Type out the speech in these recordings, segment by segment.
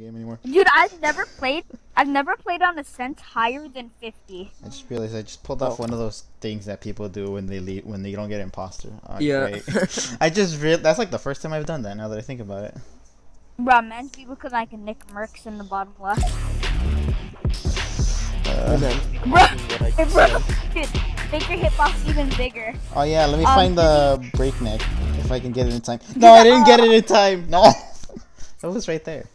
game anymore. Dude, I've never played. I've never played on a cent higher than fifty. I just realized I just pulled off Oh. one of those things that people do when they leave when they don't get imposter. Oh, Yeah. I just real that's like the first time I've done that. Now that I think about it. Bro, man, people could like Nick Mercs in the bottom left. Uh, And then Bruh, what I hey, bro, dude, make your hitbox even bigger. oh yeah, let me Um, find the breakneck if I can get it in time. No, I didn't get it in time. No, it was right there.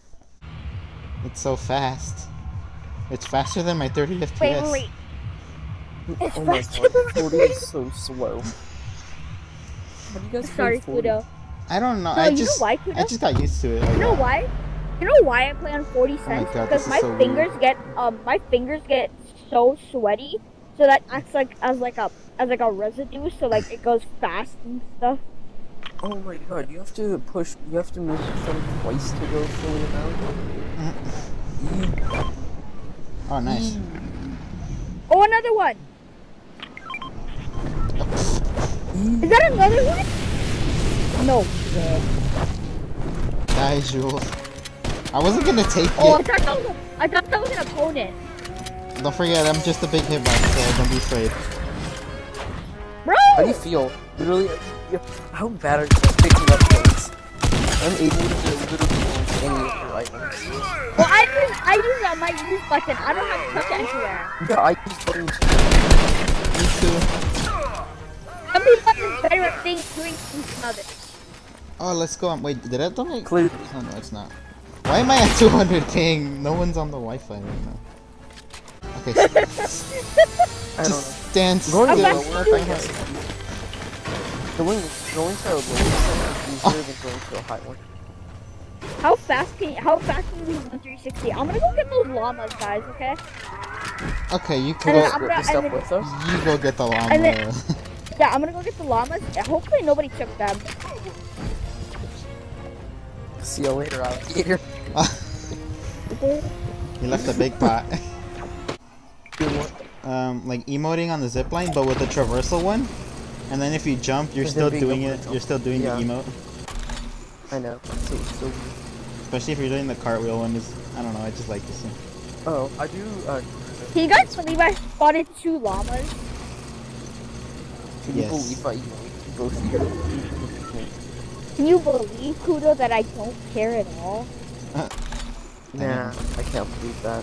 It's so fast. It's faster than my 30 FPS. Wait, wait, wait. It's Oh my faster god, than 40 is so slow. How do you guys Sorry, play 40? Kudo. I don't know. No, I you just know why, Kudo? I just got used to it. I You know why? You know why I play on 40 Oh my cents? God, because my so fingers weird. get um my fingers get so sweaty, so that acts like as like a as like a residue, so like it goes fast and stuff. Oh my god, you have to push, you have to move the thing twice to go fully around. Oh, nice. Oh, another one. Is that another one? No. Die, Jules. I wasn't gonna take it. Oh, I thought that was a, I thought that was an opponent. Don't forget, I'm just a big hitbox, so don't be afraid. Bro! How do you feel? Literally, you- how bad are you at picking up things? I'm able to literally any of your items. Well, I use I use uh, my use button. I don't have to touch anywhere. Yeah, I use buttons. Me too. Some people are better at things doing things than others. Oh, let's go on. Wait, did I don't make? Clear. Oh, no, it's not. Why am I at 200 ping? No one's on the Wi-Fi right now. Okay, s- I don't know. just stand Going still. to back lower to thing it. has going going to a lower thing is easier than going to a high one. How fast can you, how fast can you do 360? I'm gonna go get those llamas, guys. Okay. Okay, you can then go. I'm gonna- the stuff then- with us. You go get the llamas. And then- Yeah, I'm gonna go get the llamas. and Hopefully nobody took them. See you later, alligator. you left a big pot. Um, like emoting on the zip line, but with the traversal one. And then if you jump, you're And still doing it. jump. You're still doing Yeah. the emote. I know. So, so, Especially if you're doing the cartwheel one. Is I don't know. I just like this one. oh, I do. Uh, Can you guys believe I spotted two llamas? can Yes. you believe I both of you? Can you believe, Kudo, that I don't care at all? Nah, I can't believe that.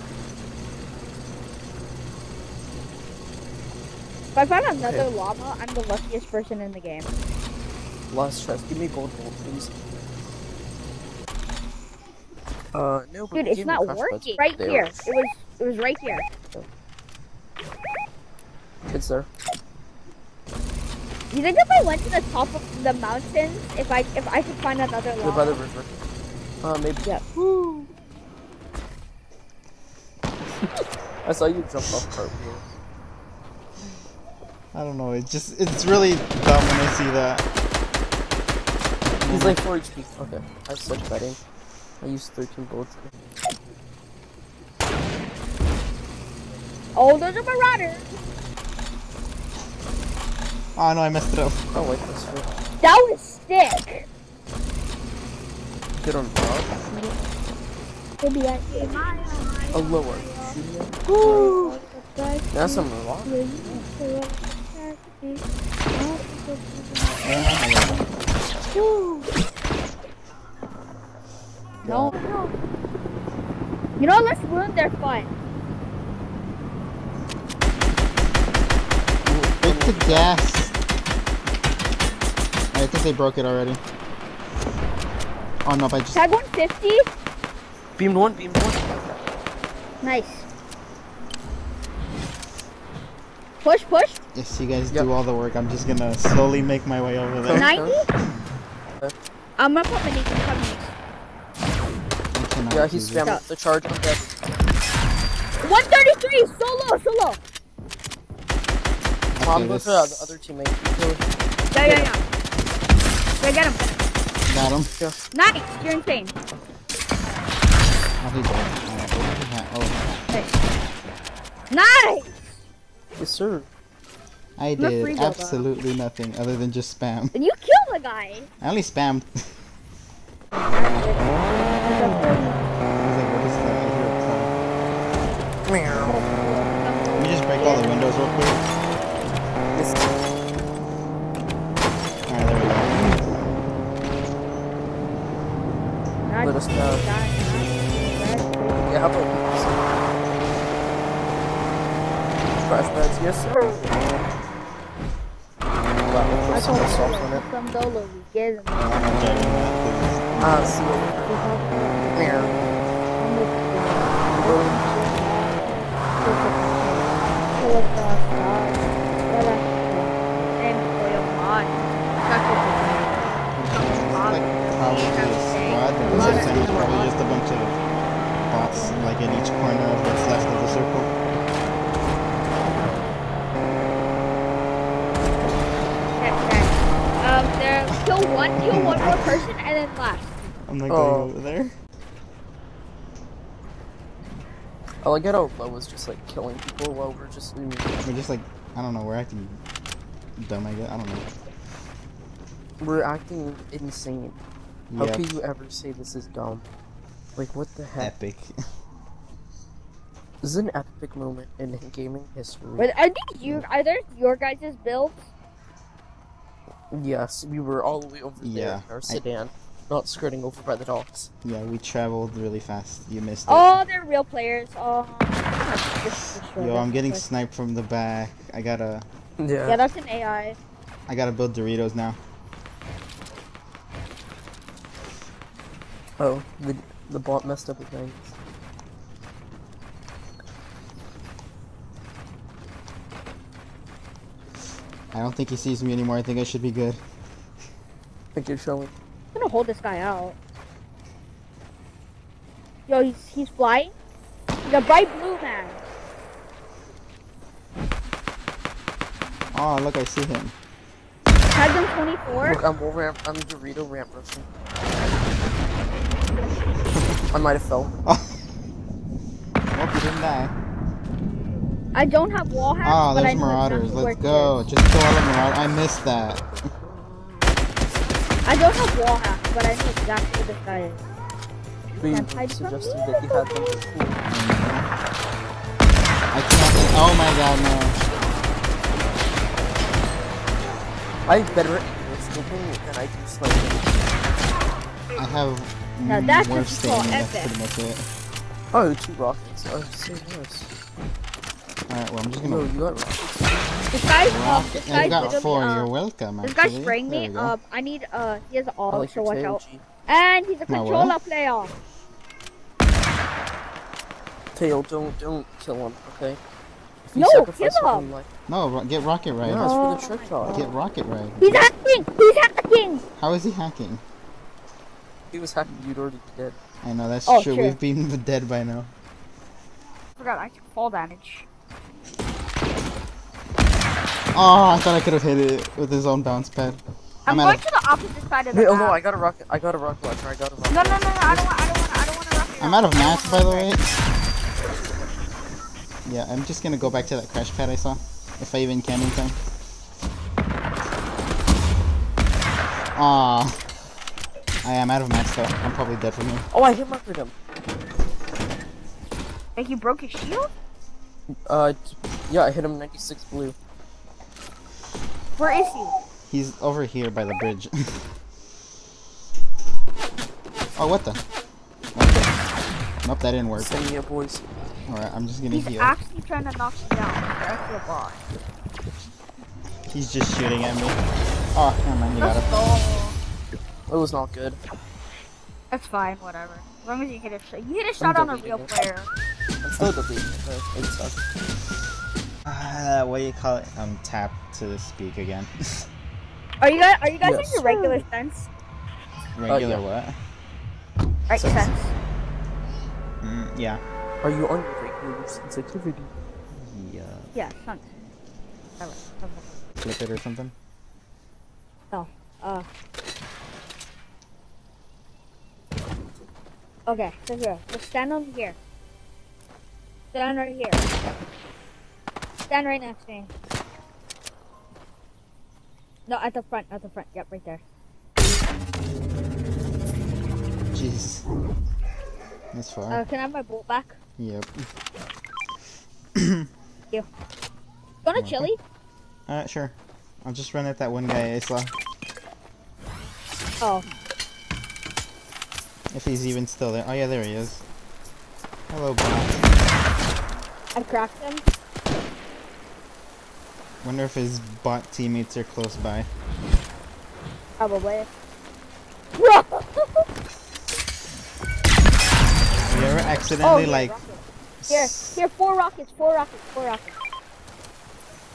If I find another Okay. llama, I'm the luckiest person in the game. Lost chest. Give me gold gold, please. Uh, no, but Dude, it's not working. Right There. here. It was it was right here. It's there. You think if I went to the top of the mountain, if I if I could find another They're by the llama? river. Uh, maybe. Yeah. I saw you jump off cartwheel. I don't know. It's just it's really dumb when I see that. He's like 4 HP. Okay, I have such bad aim. I used 13 bullets. Oh, those are marauders. Oh ah, no, I messed it up. I don't like this. That was sick. Get on top. Maybe I did. A lower. Now some rock. No, no. You know, let's ruin their fun. Break the gas. I think they broke it already. Oh no, I just Tag 150. Beamed one, beamed one. Nice. Push, push. yes, you guys Yep. do all the work. I'm just gonna slowly make my way over there. 90. I'm gonna put minis. I'm putting minis. I cannot Yeah, he's do this. spamming the charge on dead. 133. Solo, solo. Tom, Okay, go this- for the other- other teammate. Yeah, yeah, yeah. Yeah, get him. Got him. Nice. You're insane. Oh, he died. Oh, oh, Nice. Yes, sir. I did free builder. absolutely nothing other than just spam. And you killed the guy. I only spammed. I was like, what pause real quick? This Alright, there we go. Not Let us know. that, not Yeah, how about this? Trash bags, yes sir. Wow, we'll I put some told on you, it. some dolo, we get them. I'm not judging that. Ah, see you probably a squad, of the time it's probably just a bunch of bots, like in each corner of what's left of the circle. Um, there, kill one, kill one more person, and then last. I'm not Oh. going over there. Oh, I get how Lo was just like killing people while we're just We're just like, I don't know, we're acting dumb, I guess. I don't know. we're acting insane. How Yep. can you ever say this is dumb? Like what the heck? Epic. This is an epic moment in gaming history. But I think you, are there your guys' builds? Yes, we were all the way over there Yeah, in our I- sedan, not skirting over by the docks. Yeah, we traveled really fast. You missed it. Oh, they're real players. Oh, just Yo. I'm getting sniped from the back. I gotta, Yeah, Yeah. that's an AI. I gotta build Doritos now. Oh, the the bot messed up again. I don't think he sees me anymore. I think I should be good. I think you're showing. I'm gonna hold this guy out. Yo, he's he's flying. He's a bright blue man. Oh, look, I see him. Tag him 24. Look, I'm over. ramp- I'm Dorito ramp rushing. I might have fell. Oh. Hope you didn't die. I don't have wall hacks, Oh, but I there's marauders. exactly Let's go. is. Just kill all the marauders. I missed that. I don't have wall hacks, but I know exactly where this guy is. We Can't hide suggested that you had them. Cool. I can't. Oh my god, no. I have better at sniping than I do sniping. I have Now mm, that's what worse you call epic. pretty much it. Oh, two rockets. Oh, so nice. Alright, well, I'm just gonna you got rockets. This guy's, um, rock. this guy's got four. uh, You're welcome. This guy's actually. spraying me. we go. Um, I need, uh, he has I all, like so watch tail, out. G. And he's a My what? controller player. Tail, don't don't kill him, okay? If No, sacrifice kill him. own life- No, get rocket ride. No, it's Oh. for the trick shot. Get rocket ride. He's hacking! He's hacking! How is he hacking? If he was hacking, you'd already be dead. I know that's Oh, true. true. We've been dead by now. forgot I took fall damage. Oh, I thought I could have hit it with his own bounce pad. I'm, I'm going out of- to the opposite side of the Wait, oh no, I got a rocket. I got a rocket launcher. I got a rocket. No, no, no, no, I don't want, I don't want, I don't want to rocket. I'm out of mats, by the way. Yeah, I'm just gonna go back to that crash pad I saw. If I even can in time. Aw. I am out of mats though. I'm probably dead from here. Oh, I hit markered him. Like you broke his shield? Uh, yeah, I hit him 96 blue. Where is he? He's over here by the bridge. oh, what the? Okay. Nope, that didn't work. Send me a boys. Alright, I'm just gonna He's heal. actually trying to knock me down. That's the boss. He's just shooting at me. Oh, never mind, you got Let's it. Go. It was not good. That's fine, whatever. As long as you hit a shot. You hit a shot on a real it. player. I'm still deleting it though. It sucks. Uh, what do you call it? Um, tap to speak again. Are you guys? Are you guys Yes. in your regular sense? Regular yeah. what? Right Sense. sense. Mm, yeah. Are you on your regular sensitivity? Yeah. Yeah, sense. Alright, okay. Flip it or something. No. Uh. Okay, so here. Just stand over here. Stand right here. Stand right next to me. No, at the front, at the front. Yep, right there. Jeez. That's far. Uh, can I have my bolt back? yep. Gonna Okay. chili? Alright, sure. I'll just run at that one guy I saw. Oh, If he's even still there. Oh yeah, there he is. Hello, bot. I cracked him. Wonder if his bot teammates are close by. Probably. Have you ever oh, accidentally here, like? rockets. Here, here, four rockets, four rockets, four rockets.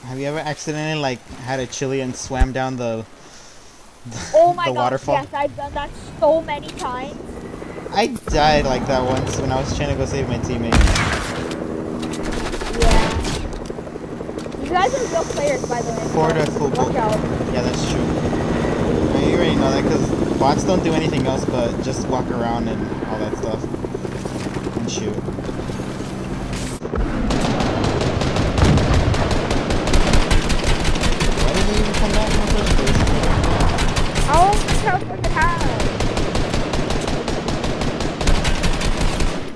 Have you ever accidentally like had a chili and swam down the Oh my the god, waterfall? yes, I've done that so many times. I died like that once when I was trying to go save my teammate. Yeah. You guys are real players, by the way. Forward so or full Watch out. Yeah, that's true. I mean, you already know that because bots don't do anything else but just walk around and all that stuff and shoot. Why did they even come back in the first place? Oh, watch out for the house.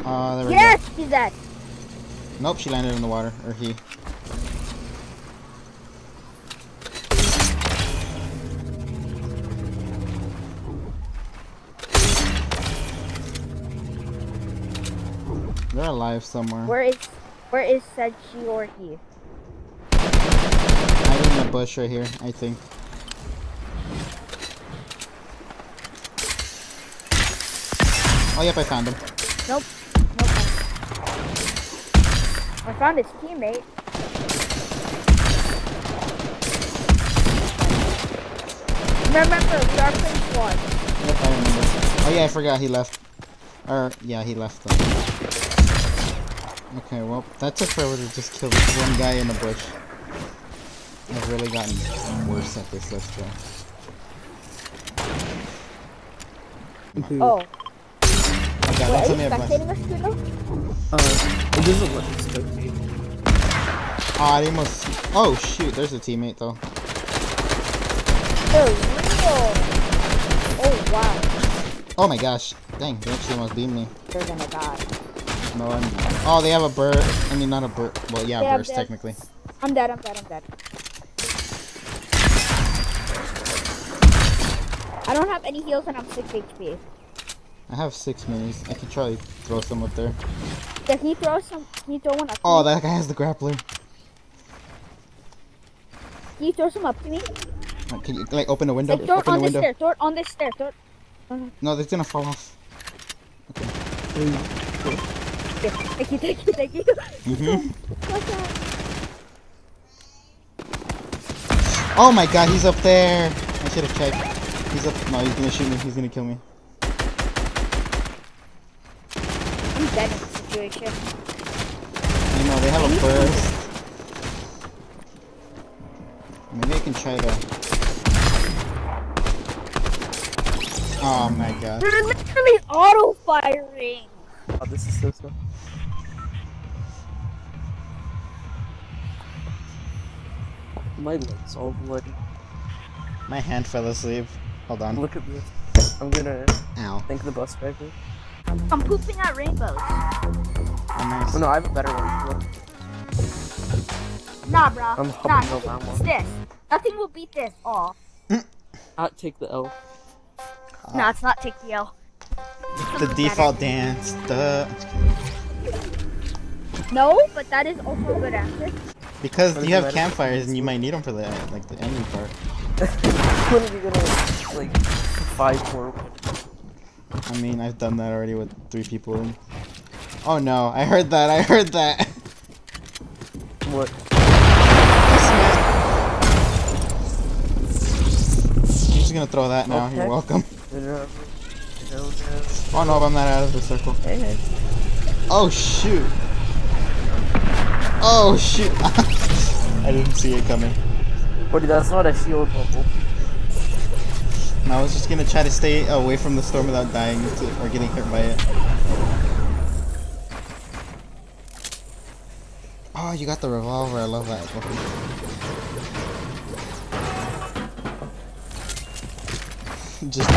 Oh, there we he's dead. Nope, she landed in the water, or he. They're alive somewhere. Where is, where is said she or he? Hiding in the bush right here, I think. Oh, yep, I found him. Nope. Found his teammate. Remember, we are playing squad. Yep, I remember. Oh, yeah, I forgot he left. Or, yeah, he left them. Okay, well, that took forever to just kill this one guy in the bush. I've really gotten worse at this, let's try. Oh, Oh, God, wait, don't are tell you me I've left. spectating us, Kuno? Uh, it doesn't let me spectate. Oh, I almost... Oh, shoot, there's a teammate, though. For real. Oh, wow. Oh my gosh. Dang, they actually almost beat me. They're gonna die. No, I'm... Oh, they have a bird. I mean, not a burst. Well, yeah, They burst, technically. I'm dead, I'm dead, I'm dead. I don't have any heals and I'm 6 HP. I have six minis. I could try to throw some up there. Yeah, can you throw some, can you throw one up Oh, me? that guy has the grappler. Can you throw some up to me? Can you, like, open the window? Like, throw it on the this window. stair, throw it on this stair, throw it. Uh-huh. No, it's gonna fall off. Yeah, thank you, thank you, thank you. Mm-hmm. Watch. Oh my god, he's up there! I should have checked. He's up. No, he's gonna shoot me. He's gonna kill me. I'm dead in this situation. You know, they have a burst. Maybe I can try to. Oh my god. They're literally auto firing. Oh, this is so slow. My legs all bloody. My hand fell asleep. Hold on. Look at this. I'm gonna Ow. thank the bus driver. I'm pooping at rainbows. Oh, nice. Oh no, I have a better one. Look. Nah, bro. I'm nah, hopping on that it's one. this. Nothing will beat this. Oh. Not take the L. Nah, it's not take the L. The default dance. The No, but that is also a good answer. because What you have campfires and you might need them for the like the ending part. when are we gonna like five more? I mean, I've done that already with three people. In. Oh no! I heard that. I heard that. What? I'm just gonna throw that now. Okay. You're welcome. I don't know. I. Oh no, I'm not out of the circle. Hey. Oh shoot! Oh shoot! I didn't see it coming. Buddy, that's not a shield bubble. And I was just gonna try to stay away from the storm without dying to, or getting hurt by it. Oh, you got the revolver. I love that. just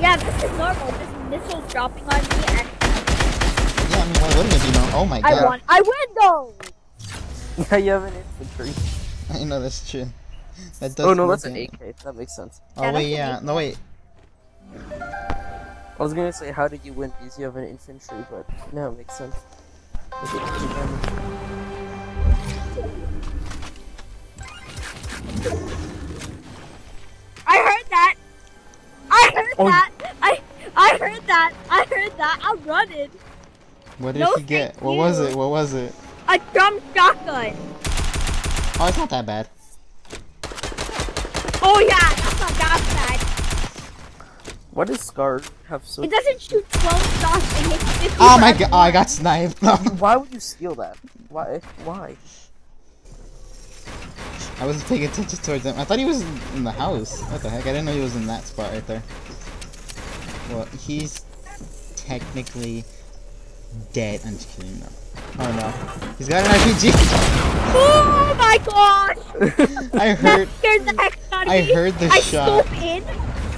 Yeah, this is normal. This actually. stopping on me, and Yeah, I mean, why wouldn't it be no? Oh my god. I won. I win though. Yeah, you have an infantry. I know that's true. That does Oh no, that's an out. AK. That makes sense. Oh Yeah, wait, yeah. No wait. I was gonna say, how did you win? Because you have an infantry, but no, it makes sense. Look at the damage. I heard that. I heard Oh. that. I I heard that. I heard that. I'm running. What did No, he get? thank What was it? What was it? A drum shotgun. Oh, it's not that bad. Oh yeah, that's not that Why does Scar have so? It doesn't shoot 12 shots and hits 50 Oh my god! Oh, I got sniped. Why would you steal that? Why? Why? I wasn't paying attention towards him. I thought he was in in the house. What the heck? I didn't know he was in that spot right there. Well, he's technically dead. I'm just kidding. No. Oh no. He's got an RPG. Oh my gosh! I heard. scared the heck out of I me. heard the I shot. scope in.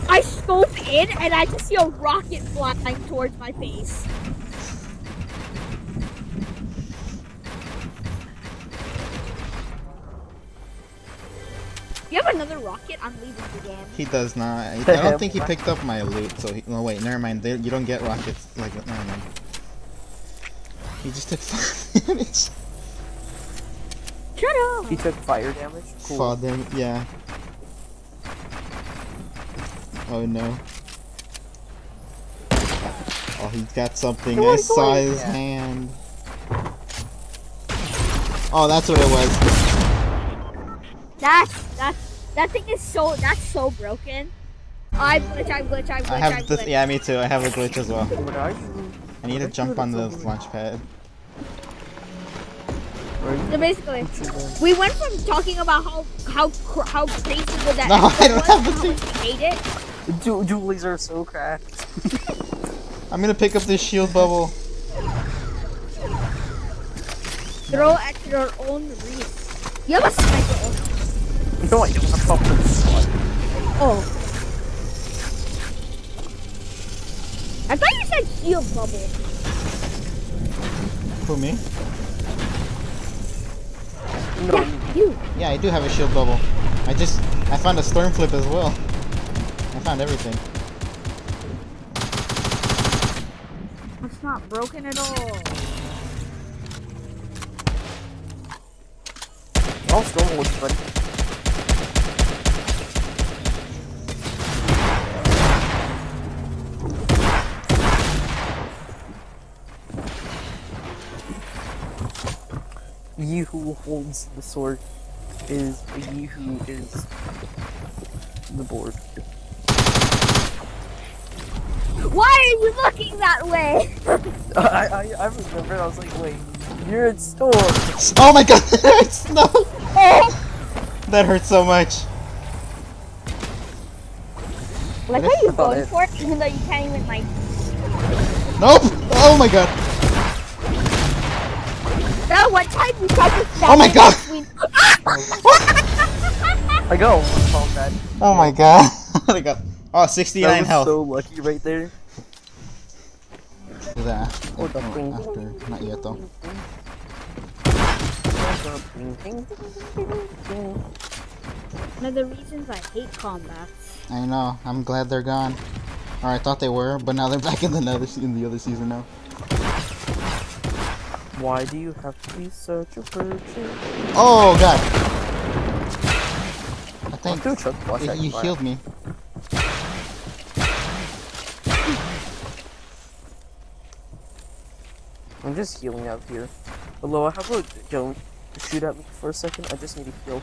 I scope in and I just see a rocket flying towards my face. You have another rocket? I'm leaving the game. He does not. I, I don't think he picked up my loot. So he, no, wait. Never mind. They, you don't get rockets like that. Never mind. He just took five damage. Shut up! He took fire damage. Cool. Fall damage. Yeah. Oh no. Oh, he got something. Come I saw come his Yeah. hand. Oh, that's what it was. That's that's that thing is so that's so broken. I glitch, I glitch, I glitch, I I, have this. glitch. Yeah, me too. I have a glitch as well. What are you? I need to jump on the launch pad. Where? So basically, What you doing? we went from talking about how how how crazy good that No, I don't was, have the thing. hate it. Du- dualies are so cracked. I'm gonna pick up this shield bubble. Throw at your own risk. You have a sniper. Oh, No, I don't have pumpkin oh. I thought you said shield bubble. Who me? No, Yeah, you. Yeah, I do have a shield bubble. I just I found a storm flip as well. I found everything. It's not broken at all. I'll storm looks fun. Ye who holds the sword is ye who is the board. Why are you looking that way? I, I, I remember, I was like, wait, you're in store. Oh my god! it's no. oh. That hurts so much. Like, What are you going it? for it even though you can't even, like. Nope. Oh my god. That one time you tried to oh stab Oh my God. I got one. Oh my god. oh my god. Oh, 69 That was health. so lucky right there. Do that. Oh, the after. Not yet though. One of the reasons I hate combat. I know. I'm glad they're gone. Or I thought they were, but now they're back in the other in the other season now. Why do you have to be such a virgin? Oh god. I think do a choke watch. you healed me. I'm just healing out here. Aloha, how about don't shoot at me for a second? I just need to heal.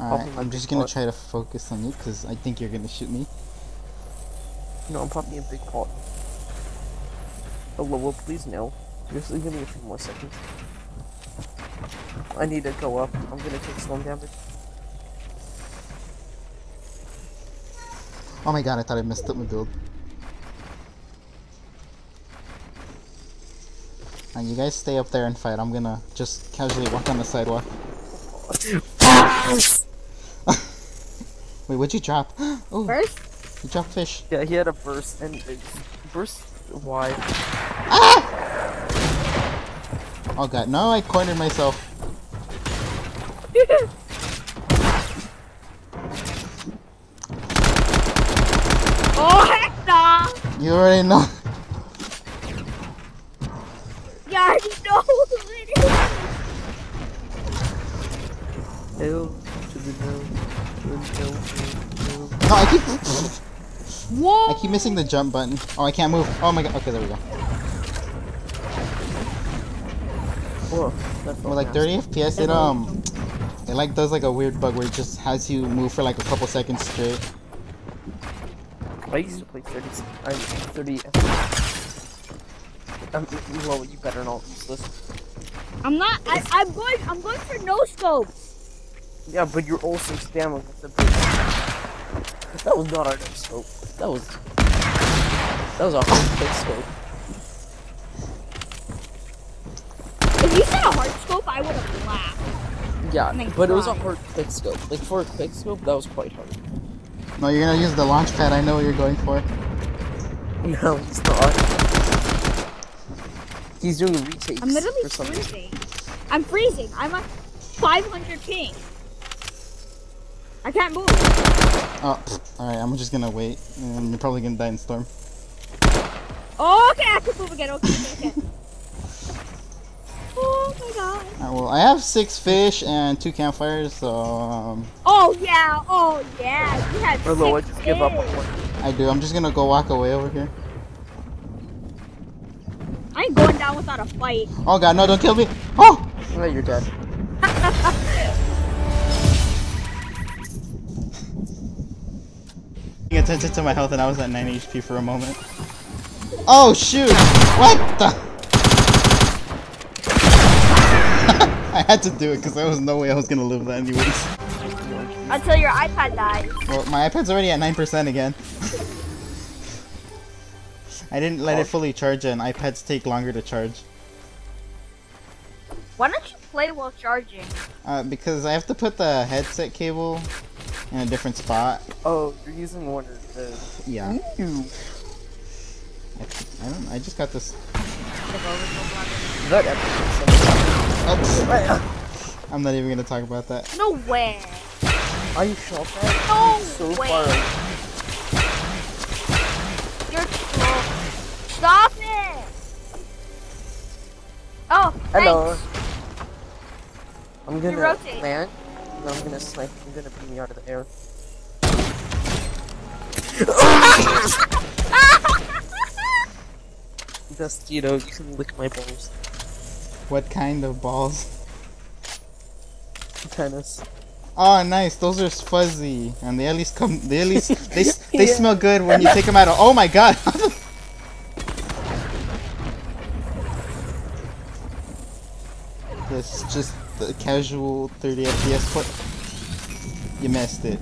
Alright, I'm just gonna pot. try to focus on you because I think you're gonna shoot me. No, I'm popping a big pot. Aloha, please no. Just give me a few more seconds. I need to go up. I'm gonna take storm damage. Oh my god, I thought I messed up my build. And you guys stay up there and fight. I'm gonna just casually walk on the sidewalk. Wait, what'd you drop? oh, First, you dropped fish. Yeah, he had a burst, and burst Why? Oh god, no, I cornered myself. oh heck nah! You already know. Yeah, I already know who it is. To the no. to the no, no, no. No, I keep. Whoa! I keep missing the jump button. Oh, I can't move. Oh my god. Okay, there we go. Whoa, With like 30 FPS, it um, it like does like a weird bug where it just has you move for like a couple seconds straight. I used to play 30. I'm 30. Um, well, you better not use this. I'm not. I, I'm going. I'm going for no scope. Yeah, but you're also spamming with the big. That was not our no scope. That was. That was a hard big scope. If you said a hard scope, I would have laughed. Yeah, And then but it was a hard quick scope. Like for a quick scope, that was quite hard. No, you're gonna use the launch pad. I know what you're going for. No, he's not. He's doing retakes I'm literally for some reason. freezing. I'm freezing. I'm a 500 ping. I can't move. Oh, all right. I'm just gonna wait, and you're probably gonna die in storm. Oh, okay, I can move again. Okay, okay, okay. oh my god. Alright, well, I have six fish and two campfires, so um, Oh yeah. Oh yeah. You had Hello, I six just give up on one. I do. I'm just gonna go walk away over here. I ain't going down without a fight. Oh god, no! Don't kill me! Oh! Oh, you're dead. Paying attention to my health, and I was at 9 HP for a moment. Oh shoot! What the? I had to do it because there was no way I was gonna live that anyways. Until your iPad dies. Well, my iPad's already at 9% again. I didn't let it fully charge, and iPads take longer to charge. Why don't you play while charging? Uh, because I have to put the headset cable in a different spot. Oh, you're using one of the. Yeah. Ooh. I, I don't. I just got this. That episode. Oops. I'm not even gonna talk about that. No way. Are you shot that? No So way. far. You're slow. Stop it. Oh, Hello. thanks. I'm gonna rotate. land. And I'm gonna snipe. I'm gonna beam me out of the air. Dustito, you, know, you can lick my balls. What kind of balls? Tennis. Oh, nice. Those are fuzzy, and they at least come. They at least they they Yeah. smell good when you take them out. Of, oh my god. this just the casual 30 FPS. What? You missed it.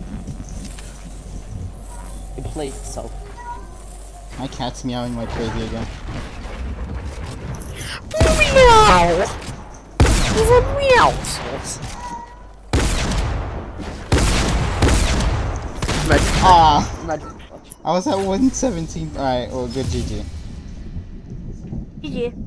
It played itself. My cat's meowing like crazy again. Meow! He's a meow! Imagine, Ah, imagine. I was at 117. All right. Well, good GG. GG.